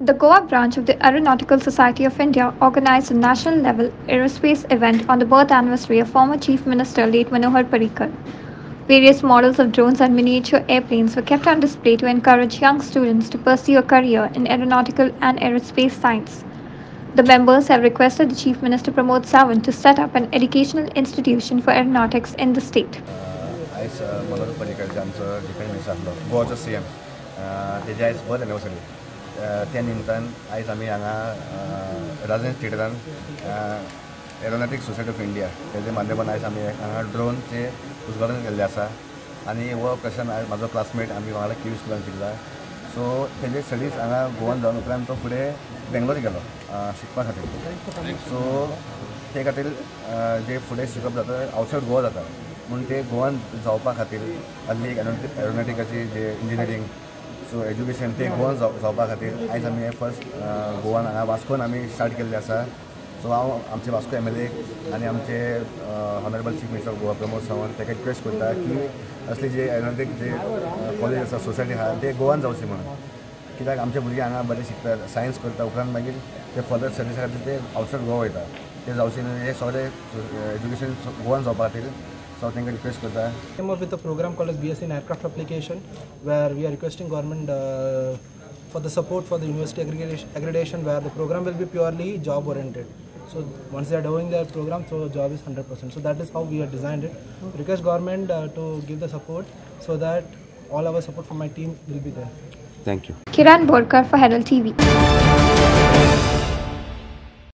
The Goa branch of the Aeronautical Society of India organized a national level aerospace event on the birth anniversary of former Chief Minister late Manohar Parrikar. Various models of drones and miniature airplanes were kept on display to encourage young students to pursue a career in aeronautical and aerospace science. The members have requested the Chief Minister Pramod Sawant to set up an educational institution for aeronautics in the state. आयज मनोहर पर्रीकर आमचो defence minister आसलो गोवाचो C M तेजे आयज birth anniversary त्या निमतान आयज आमी हांगा राजन थिएटरान एरोनॉटिक सोसायटी ऑफ इंडिया तेजे माध्यमान आयज आमी हांगा ड्रोनचे उद्घाटन केल्लें आसा आनी हो ऑपरेशन आयज म्हाजो क्लासमेट आमी वांगडा किवी स्कुलान शिकला. सो तेजे स्टडीज हांगा गोवान जावन उपरांत तो फुडें बेंगलोर गेलो शिकपा खातीर सो ते खातीर जे फुडें शिकप जाता आवटसायड गोवा जाता पूण ते गोवान जावपा खातीर हल्ली एरोनॉटिकाची जे इंजिनियरींग सो एज्युकेशन ते गोवान जाव जावपा खातीर. आयज आमी फर्स्ट गोवान हांगा वास्कोन आमी स्टार्ट केल्लें आसा. सो हांव आमचे वास्को एम एल ए आनी आमचे honourable chief minister Goa Pramod Sawant ताका रिक्वेस्ट करता की असले जे एरोनॉटिक जे कॉलेज आसा सोसायटी आसा ते गोवान जावचे म्हणून. कित्याक आमचे भुरगे हांगा बरें शिकतात सायन्स करता उपरांत मागीर ते फर्दर स्टडीसा खातीर ते आवटसायड गोवा वयता. ते जावचे न्हू हे सगळे एज्युकेशन गोवान जावपा खातीर सो तांकां रिक्वेस्ट करता came up with a program called as BSc in Aircraft Application, where we are requesting government uh, for the support for the university accreditation, where the program will be purely job oriented. So once they are doing their program, so job is 100%. So that is how we have designed it. Request government uh, to give the support so that all our support from my team will be there. Thank you. Kiran Borkar for Herald TV.